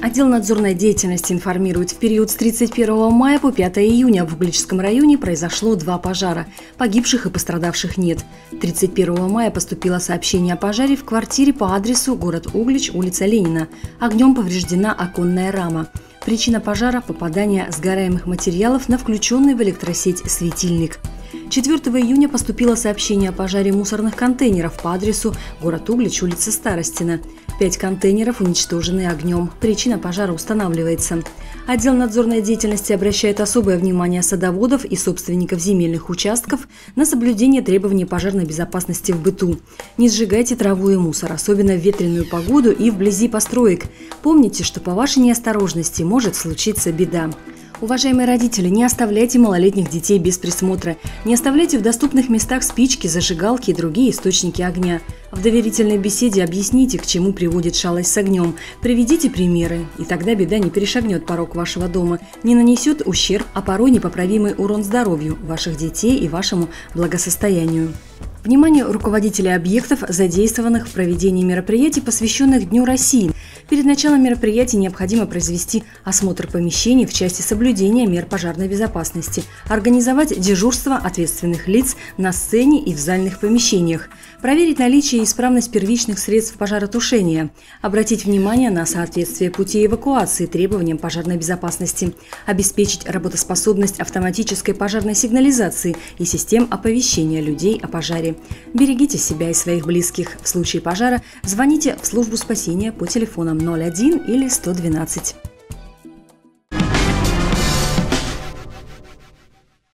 Отдел надзорной деятельности информирует, в период с 31 мая по 5 июня в Угличском районе произошло два пожара. Погибших и пострадавших нет. 31 мая поступило сообщение о пожаре в квартире по адресу город Углич, улица Ленина. Огнем повреждена оконная рама. Причина пожара – попадание сгораемых материалов на включенный в электросеть светильник. 4 июня поступило сообщение о пожаре мусорных контейнеров по адресу город Углич, улица Старостина. Пять контейнеров уничтожены огнем. Причина пожара устанавливается. Отдел надзорной деятельности обращает особое внимание садоводов и собственников земельных участков на соблюдение требований пожарной безопасности в быту. Не сжигайте траву и мусор, особенно в ветреную погоду и вблизи построек. Помните, что по вашей неосторожности может случиться беда. Уважаемые родители, не оставляйте малолетних детей без присмотра. Не оставляйте в доступных местах спички, зажигалки и другие источники огня. В доверительной беседе объясните, к чему приводит шалость с огнем. Приведите примеры, и тогда беда не перешагнет порог вашего дома, не нанесет ущерб, а порой непоправимый урон здоровью ваших детей и вашему благосостоянию. Внимание руководителей объектов, задействованных в проведении мероприятий, посвященных Дню России. Перед началом мероприятия необходимо произвести осмотр помещений в части соблюдения мер пожарной безопасности, организовать дежурство ответственных лиц на сцене и в зальных помещениях, проверить наличие и исправность первичных средств пожаротушения, обратить внимание на соответствие пути эвакуации требованиям пожарной безопасности, обеспечить работоспособность автоматической пожарной сигнализации и систем оповещения людей о пожаре. Берегите себя и своих близких. В случае пожара звоните в службу спасения по телефонам 01 или 112.